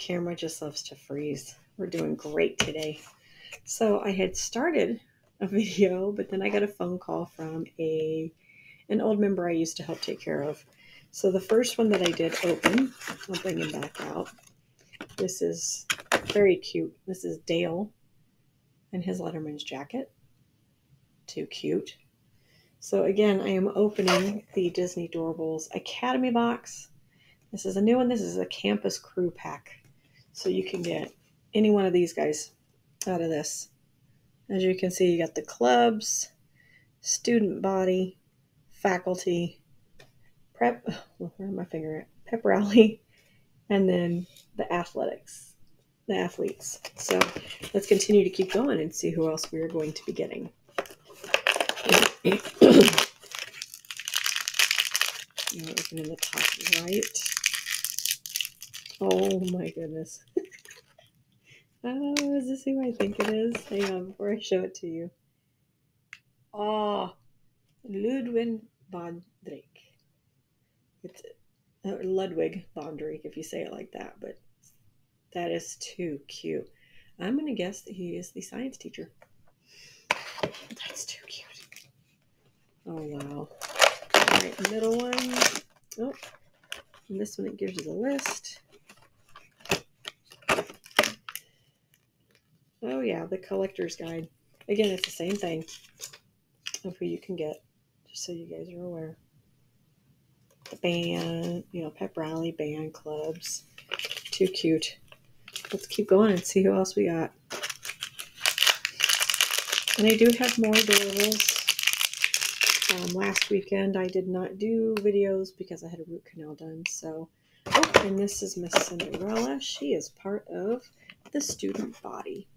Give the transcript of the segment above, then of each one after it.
Camera just loves to freeze. We're doing great today. So I had started a video, but then I got a phone call from a an old member I used to help take care of. So the first one that I did open, I'll bring him back out. This is very cute. This is Dale and his Letterman's jacket. Too cute. So again, I am opening the Disney Doorables Academy box. This is a new one. This is a campus crew pack. So you can get any one of these guys out of this. As you can see, you got the clubs, student body, faculty, prep, where my finger at? Pep rally, and then the athletics, the athletes. So let's continue to keep going and see who else we are going to be getting. open in the top right. Oh my goodness. oh, is this who I think it is? Hang on before I show it to you. Oh, Ludwig von Drake. It's uh, Ludwig von Drake, if you say it like that, but that is too cute. I'm going to guess that he is the science teacher. That's too cute. Oh, wow. All right, middle one. Oh, and this one it gives you the list. Oh yeah, the collector's guide. Again, it's the same thing of who you can get, just so you guys are aware. The band, you know, pep rally, band clubs. Too cute. Let's keep going and see who else we got. And I do have more Doorables. Um, last weekend I did not do videos because I had a root canal done. So, oh, and this is Miss Cinderella. She is part of the student body.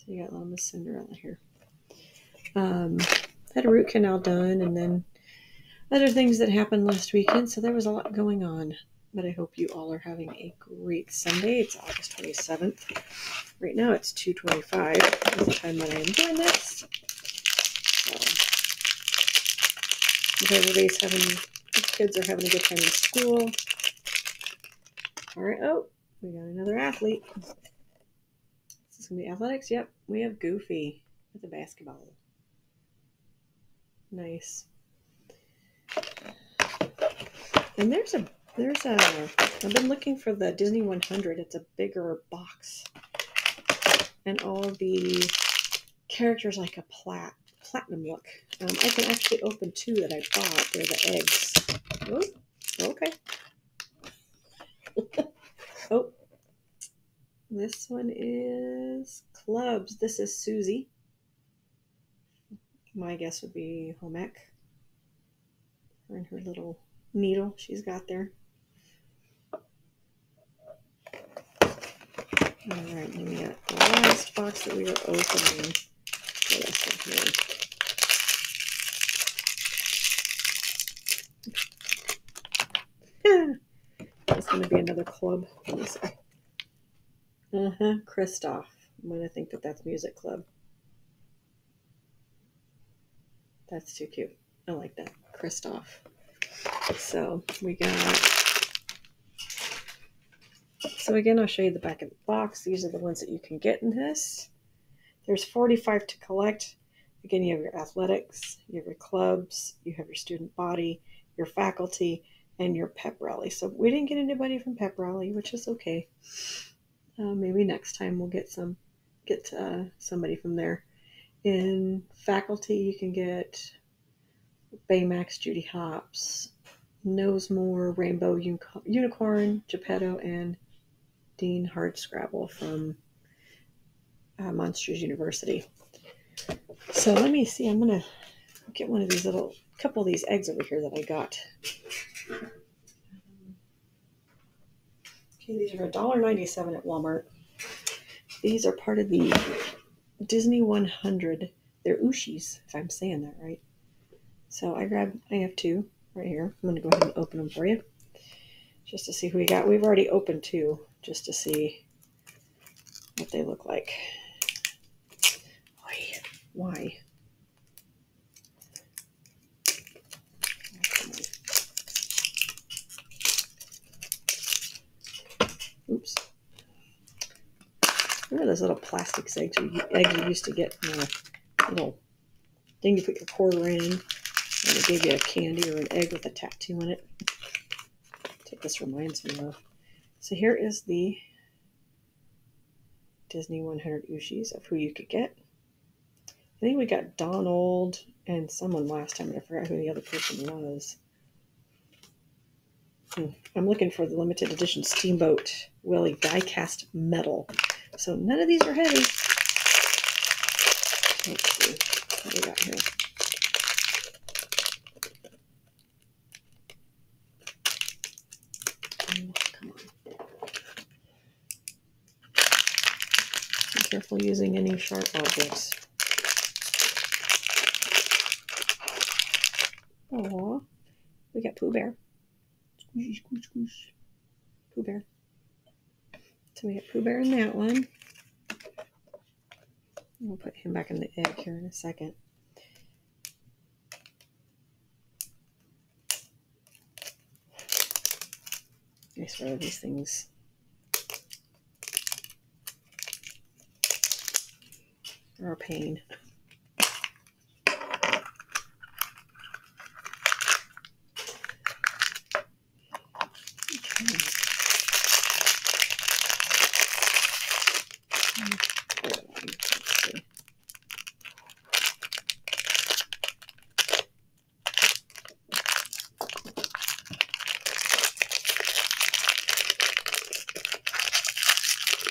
So you got a little Miss Cinderella here. Um, had a root canal done and then other things that happened last weekend. So there was a lot going on. But I hope you all are having a great Sunday. It's August 27th. Right now it's 2.25 is the time that I am doing this. So, everybody's having, kids are having a good time in school. All right. Oh, we got another athlete. Going to be athletics. Yep. We have Goofy with a basketball. Nice. And there's a, there's a, I've been looking for the Disney 100. It's a bigger box. And all the characters like a plat platinum look. Um, I can actually open two that I bought. They're the eggs. Oh, okay. oh, this one is clubs. This is Suzy. My guess would be home ec. And her little needle she's got there. All right, and we got the last box that we are opening. It's going to be another club. Uh huh. Kristoff. I'm going to think that that's music club. That's too cute. I like that. Kristoff. So we got. So again, I'll show you the back of the box. These are the ones that you can get in this. There's 45 to collect. Again, you have your athletics, you have your clubs, you have your student body, your faculty, and your pep rally. So we didn't get anybody from pep rally, which is okay. Uh, maybe next time we'll get some, get uh, somebody from there. In faculty, you can get Baymax, Judy Hopps, Knowsmore, Rainbow Unicorn, Geppetto, and Dean Hardscrabble from uh, Monsters University. So let me see. I'm gonna get one of these little couple of these eggs over here that I got. Okay, these are $1.97 at Walmart. These are part of the Disney 100. They're Ooshies, if I'm saying that right. So I grabbed, I have two right here. I'm going to go ahead and open them for you just to see who we got. We've already opened two just to see what they look like. Why? Why? Oops. Remember those little plastic eggs you, eggs you used to get in a little thing you put your quarter in, and it gave you a candy or an egg with a tattoo on it. This reminds me of. So here is the Disney 100 Ooshies of who you could get. I think we got Donald and someone last time, and I forgot who the other person was. Hmm. I'm looking for the limited edition Steamboat Willie die-cast metal. So none of these are heavy. Let's see what we got here. Careful using any sharp objects. Oh, we got Pooh Bear. Squishy, squish, squish. Pooh Bear. So we got Pooh Bear in that one. We'll put him back in the egg here in a second. I swear these things. are a pain.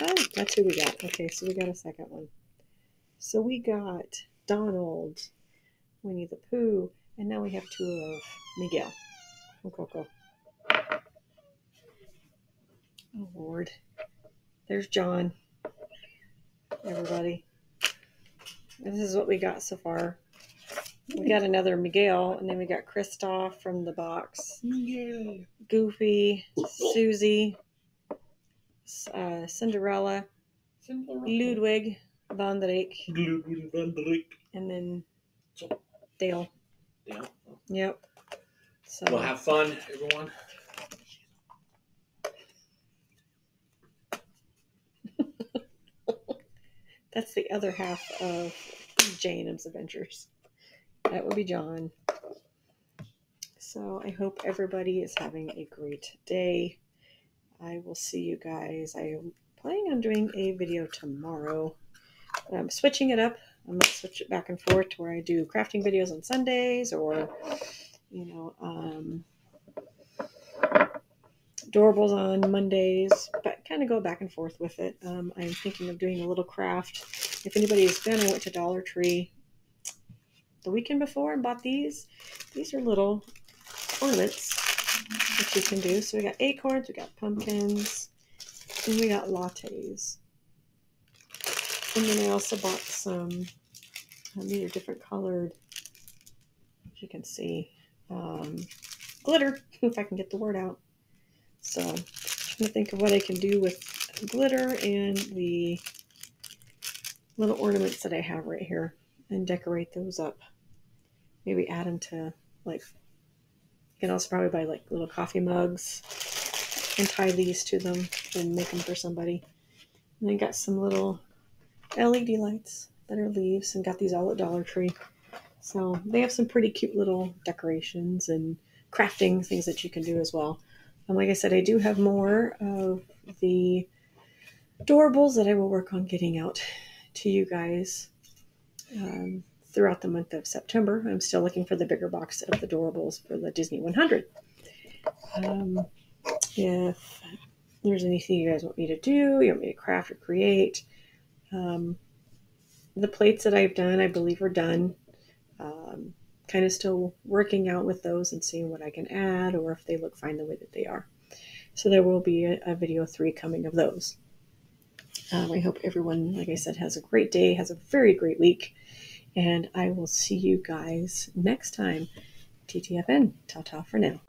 Oh, that's who we got. Okay, so we got a second one. So we got Donald, Winnie the Pooh, and now we have two of Miguel from Coco. Oh, Lord. There's John. Everybody. This is what we got so far. We got another Miguel, and then we got Kristoff from the box. Yay. Goofy, Suzy, uh, Cinderella, Ludwig von Drake, Ludwig von Drake. and then So- Dale. Yeah. Yep. So Well, have fun, everyone. that's the other half of J and M's Adventures. That would be John. So I hope everybody is having a great day. I will see you guys. I am planning on doing a video tomorrow. I'm switching it up. I'm going to switch it back and forth to where I do crafting videos on Sundays or, you know, um, Adorables on Mondays, but kind of go back and forth with it. Um, I'm thinking of doing a little craft. If anybody has been, I went to Dollar Tree the weekend before and bought these. These are little ornaments you can do. So we got acorns, we got pumpkins, and we got lattes. And then I also bought some, um, these are different colored, as you can see, um, glitter, if I can get the word out. So I'm trying to think of what I can do with glitter and the little ornaments that I have right here and decorate those up. Maybe add them to like, you can also probably buy like little coffee mugs and tie these to them and make them for somebody. And then got some little LED lights that are leaves and got these all at Dollar Tree. So they have some pretty cute little decorations and crafting things that you can do as well. And like I said, I do have more of the adorables that I will work on getting out to you guys um, throughout the month of September. I'm still looking for the bigger box of the adorables for the Disney 100. Um, if there's anything you guys want me to do, you want me to craft or create, um, the plates that I've done, I believe, are done. Um, kind of still working out with those and seeing what I can add or if they look fine the way that they are. So there will be a, a video three coming of those. Um, I hope everyone, like I said, has a great day, has a very great week, and I will see you guys next time. TTFN. Ta ta for now.